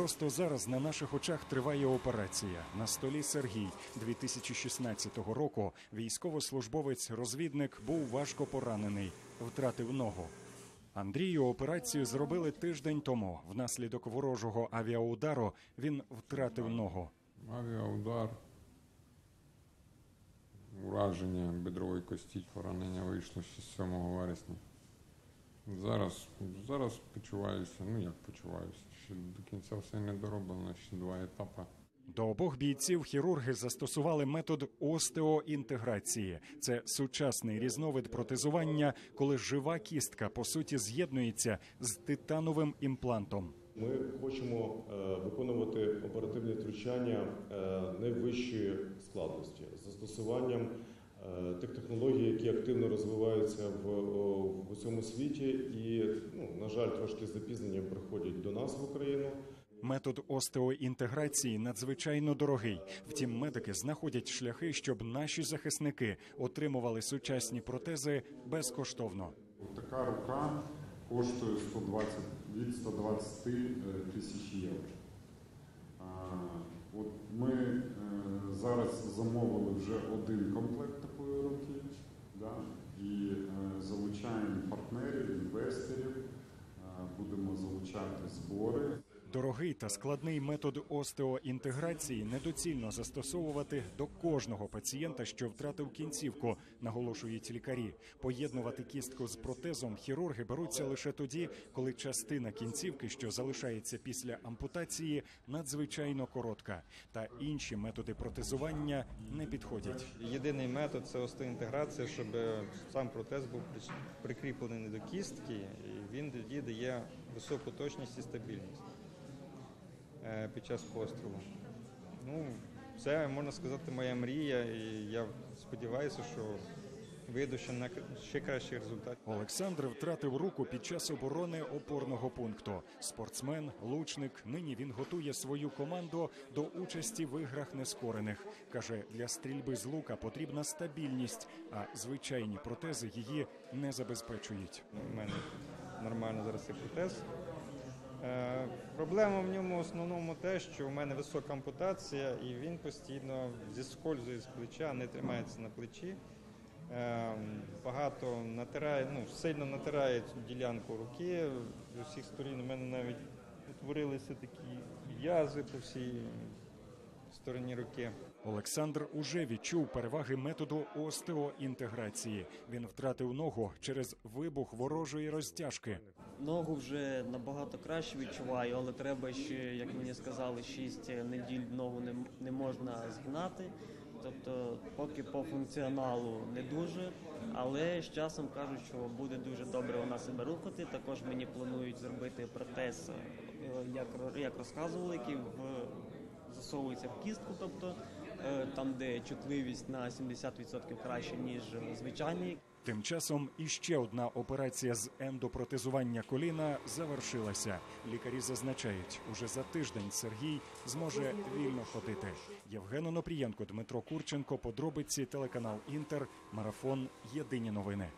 Просто зараз на наших очах триває операція. На столі Сергій 2016 року. Військовослужбовець-розвідник був важко поранений, втратив ногу. Андрію операцію зробили тиждень тому. Внаслідок ворожого авіаудару він втратив ногу. Авіаудар, ураження бедрової кості, поранення вийшло ще 7 вересня. Зараз, зараз почуваюся, ну як почуваюся, ще до кінця все не дороблено, ще два етапи. До обох бійців хірурги застосували метод остеоінтеграції. Це сучасний різновид протезування, коли жива кістка по суті з'єднується з титановим імплантом. Ми хочемо е, виконувати оперативні втручання е, найвищої складності з застосуванням тих технологій, які активно розвиваються в, в усьому світі, і ну, на жаль, трошки з запізненням приходять до нас в Україну. Метод остеоінтеграції надзвичайно дорогий. Втім, медики знаходять шляхи, щоб наші захисники отримували сучасні протези безкоштовно. Така рука коштує 120, від 120 е, тисяч євро. Замовили вже один комплект такої руки да, і е, залучаємо партнерів, інвесторів, е, будемо залучати збори. Дорогий та складний метод остеоінтеграції недоцільно застосовувати до кожного пацієнта, що втратив кінцівку, наголошують лікарі. Поєднувати кістку з протезом хірурги беруться лише тоді, коли частина кінцівки, що залишається після ампутації, надзвичайно коротка, та інші методи протезування не підходять. Єдиний метод це остеоінтеграція, щоб сам протез був прикріплений до кістки, і він дає високу точність і стабільність під час пострілу. Ну, це можна сказати моя мрія, і я сподіваюся, що вийду ще на ще кращий результат. Олександр втратив руку під час оборони опорного пункту. Спортсмен, лучник. Нині він готує свою команду до участі в іграх нескорених. каже, для стрільби з лука потрібна стабільність, а звичайні протези її не забезпечують. У мене нормально зараз є протез. Е, проблема в ньому в основному те, що у мене висока ампутація, і він постійно зіскользує з плеча, не тримається на плечі. Е, багато натирає, ну, сильно натирає цю ділянку руки з усіх сторін. У мене навіть утворилися такі язви по всій стороні руки. Олександр уже відчув переваги методу остеоінтеграції. Він втратив ногу через вибух ворожої розтяжки. Ногу вже набагато краще відчуваю, але треба ще, як мені сказали, 6 неділь ногу не, не можна згинати. Тобто, поки по функціоналу не дуже, але з часом кажуть, що буде дуже добре вона себе рухати. Також мені планують зробити протез, е, як, як розказували, який в, засовується в кістку, тобто е, там, де чутливість на 70% краще, ніж звичайний. Тим часом іще одна операція з ендопротезування коліна завершилася. Лікарі зазначають, уже за тиждень Сергій зможе вільно ходити. Євген Онопрієнко, Дмитро Курченко, подробиці телеканал Інтер, марафон Єдині новини.